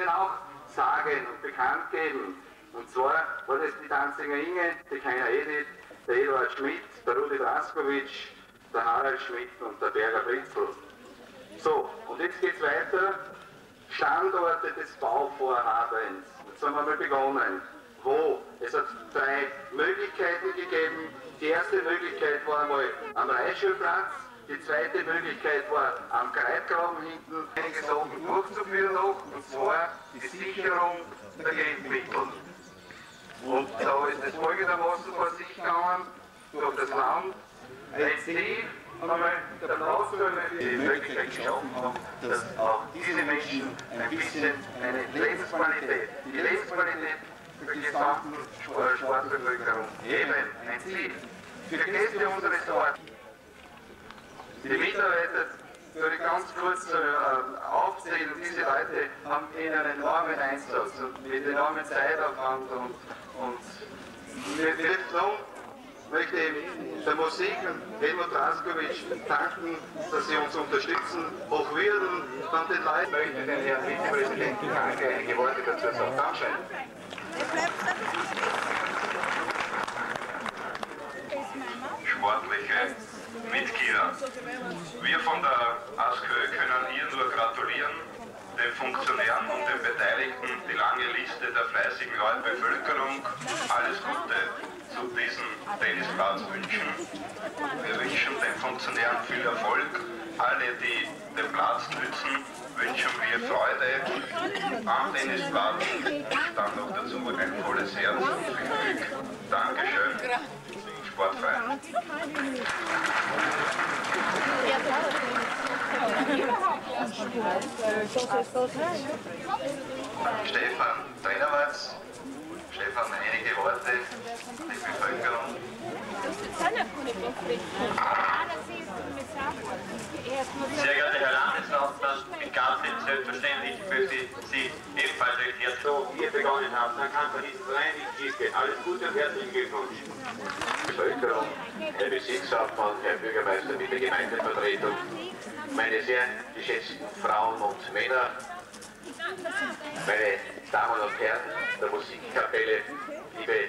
Ihnen auch sagen und bekannt geben. Und zwar war das die Danziger Inge, die keiner nicht, der Eduard Schmidt, der Rudi Draskowitsch, der Harald Schmidt und der Berger Fritzl. So, und jetzt geht es weiter. Standorte des Bauvorhabens. Jetzt haben wir mal begonnen. Wo? Es hat drei Möglichkeiten gegeben. Die erste Möglichkeit war einmal am Reichschulplatz. Die zweite Möglichkeit war am Kreitgraben hinten einige Sachen durchzuführen noch, und zwar die Sicherung der Geldmittel. Und da ist es folgendermaßen vor sich gegangen, durch das Land. Ein Ziel, einmal der Plattform die Möglichkeit geschaffen haben, dass auch diese Menschen ein bisschen eine Lebensqualität, die Lebensqualität die gesamten Sportbevölkerung heben. Ein Ziel. Für Gäste unseres Ortes. Die Mitarbeiter, würde ich ganz kurz äh, aufzählen, diese Leute haben einen enormen Einsatz und mit enormen Zeitaufwand und, und wir, wir möchte der Musik und Helmut Raskowitsch danken, dass sie uns unterstützen. Auch wir von den Leuten möchte den Herrn Vizepräsidenten danke, einige Worte dazu sagen. Dankeschön. Sportliche Mitglieder. Wir von der ASKÖ können hier nur gratulieren, den Funktionären und den Beteiligten die lange Liste der fleißigen Bevölkerung. Alles Gute zu diesem Tennisplatz wünschen. Wir wünschen den Funktionären viel Erfolg. Alle, die den Platz nützen, wünschen wir Freude am Tennisplatz dann noch dazu ein volles Herz und viel Glück. Dankeschön. Sportverein. Stefan Trainerwatz. Stefan, einige Worte die Bevölkerung. Sehr geehrter Herr Landeshauptmann, mit ganz selbstverständlich möchte Sie ebenfalls recht herzlich so hier begonnen haben. Dann kann von diesem Verein nicht schiefgehen. Alles Gute und herzlichen Glückwunsch. Bevölkerung, Herr Bezirkshauptmann, Herr Bürgermeister mit der Gemeindevertretung, meine sehr geschätzten Frauen und Männer, meine Damen und Herren der Musikkapelle, liebe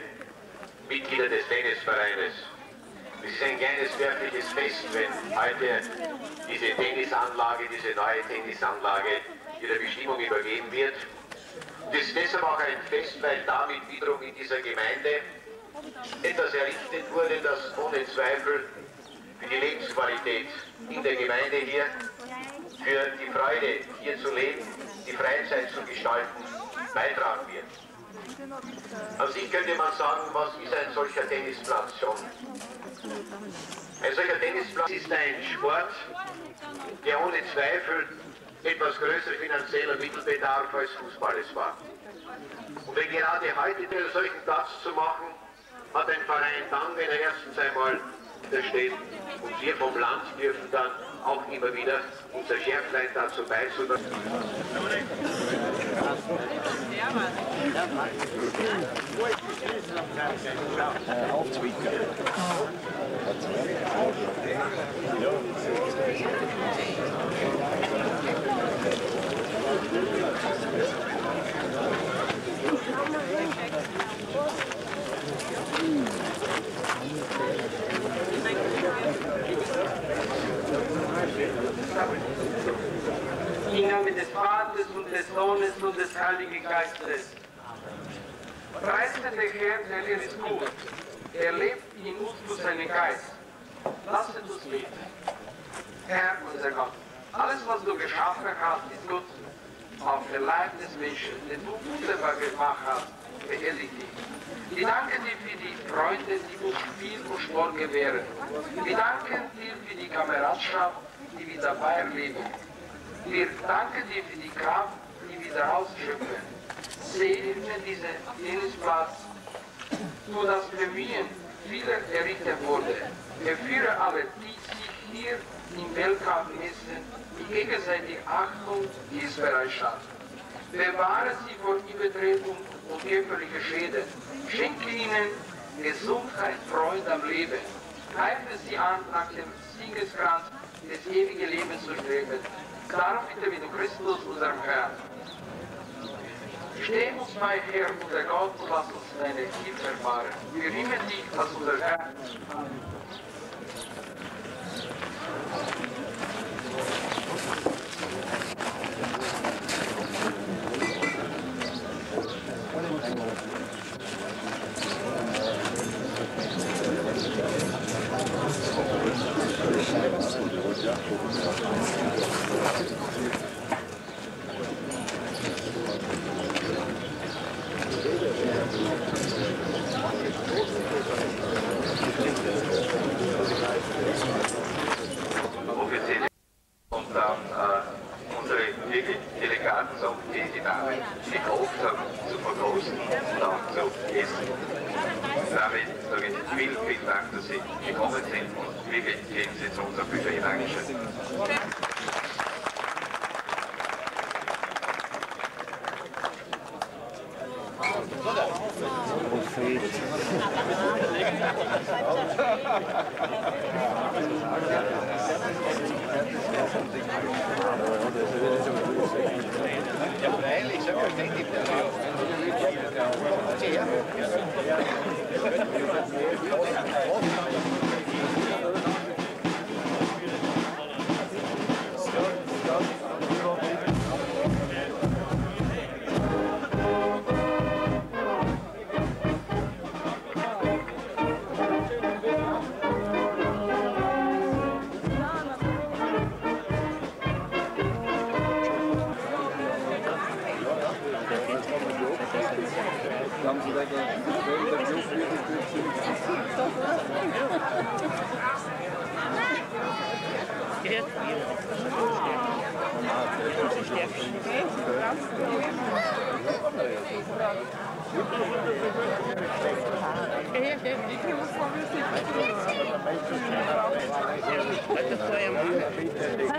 Mitglieder des Tennisvereines. Es ist ein kleines wirkliches Fest, wenn heute diese Tennisanlage, diese neue Tennisanlage ihrer Bestimmung übergeben wird. Und es ist deshalb auch ein Fest, weil damit wiederum in dieser Gemeinde etwas errichtet wurde, das ohne Zweifel für die Lebensqualität in der Gemeinde hier, für die Freude hier zu leben, die Freizeit zu gestalten, beitragen wird. Also ich könnte mal sagen, was ist ein solcher Tennisplatz schon? Ein solcher Tennisplatz ist ein Sport, der ohne Zweifel etwas größer finanzieller Mittel bedarf als Fußball es war. Und wenn gerade heute einen solchen Platz zu machen, hat ein Verein dann, wenn er erstens einmal da steht und wir vom Land dürfen dann auch immer wieder unser Schärflein dazu beizutragen. Aufzwicken. Im Namen des Vaters und des Sohnes und des Heiligen Geistes. Preist der Herr, denn er ist gut. Er lebt in uns durch seinen Geist. Lasst uns beten. Herr, unser Gott, alles, was du geschaffen hast, ist gut. Auf der Leib des Menschen, den du wunderbar gemacht hast, behelligt dich. Wir danken dir für die Freunde, die uns Spiel und Sport gewähren. Wir danken dir für die Kameradschaft, die wir dabei erleben. Wir danken dir für die Kraft, die wir daraus schöpfen. Segne diesen Tennisplatz, so das Bemühen vieler errichtet wurde. Erführe alle, die sich hier im Weltkampf messen, die gegenseitige Achtung, Hilfsbereitschaft. Bewahre sie vor Übertretung und körperlicher Schäden. Schenke ihnen Gesundheit, Freude am Leben. Heife sie an, nach dem Siegeskranz des ewigen Lebens zu streben. Darum bitte wir Christus, unserem Herrn. Demut, Herr, unser Gott, lass uns deine Hilfe erfahren. Wir rühmen dich als unser Herr. Und dann unsere Delegaten, so die, die Damen, die haben, zu verkosten und dann zu essen. Damit sage ich vielen, vielen Dank, dass Sie gekommen sind und wirklich gehen Sie zu unserem Buffet. Dankeschön. Ja, Das soll er machen.